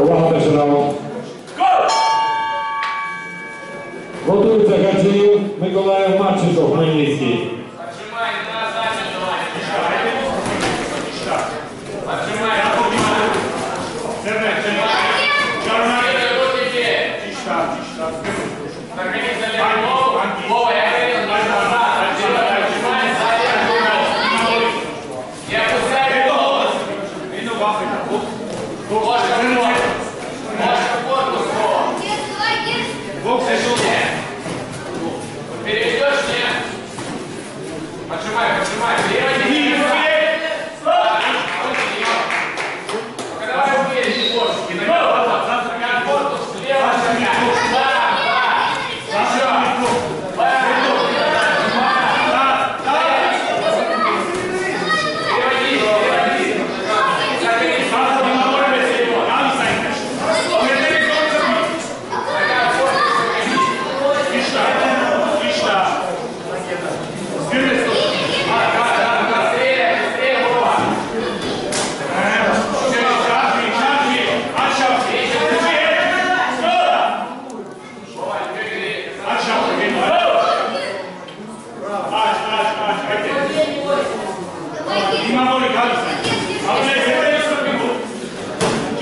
Увага персоналу. Готується Гаджиїв Миколаїв Марченко, Хмельницький.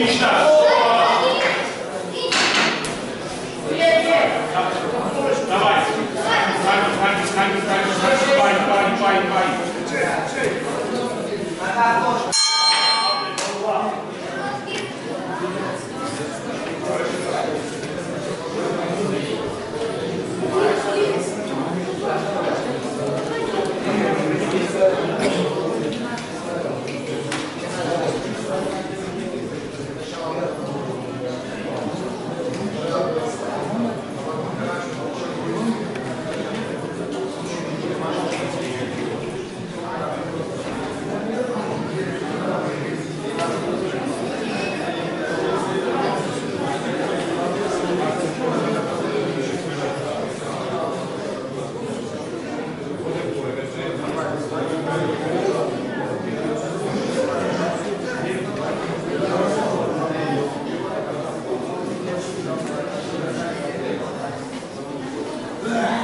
Krishna. back.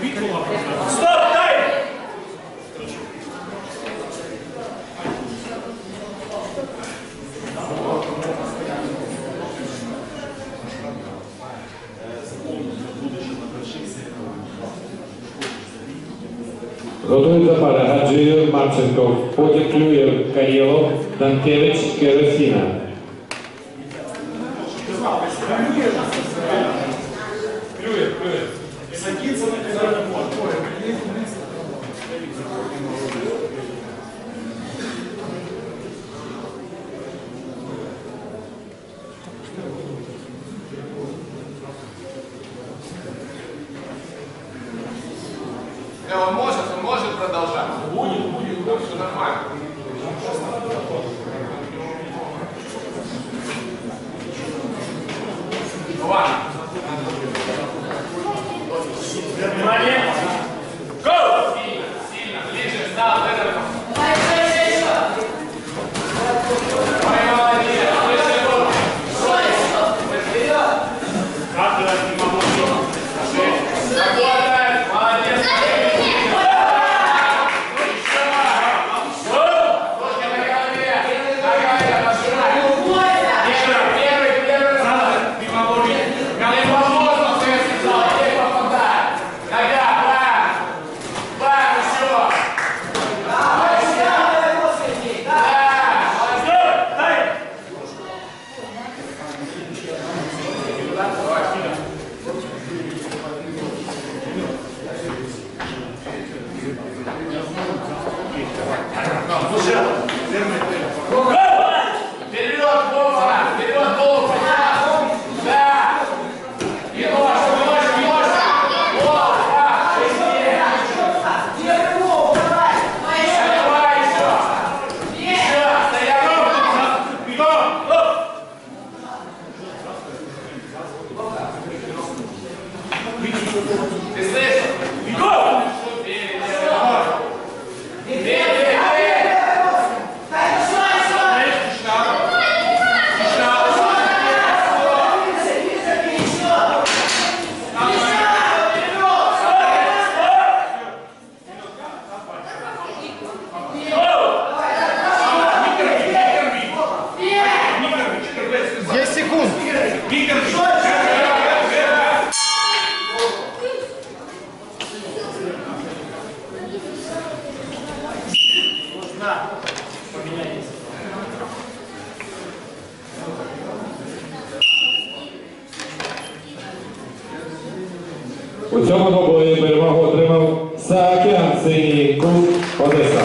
Битвула просто. Стоп, тайм! Готовится пара Хаджиев, Марченко, Потик, Клюев, Карелов, Данкевич, Керосина. Спасибо садится на ковер, Ты слышишь? У цьому двобої перемогу отримав Саакян Синій Кут Одеса.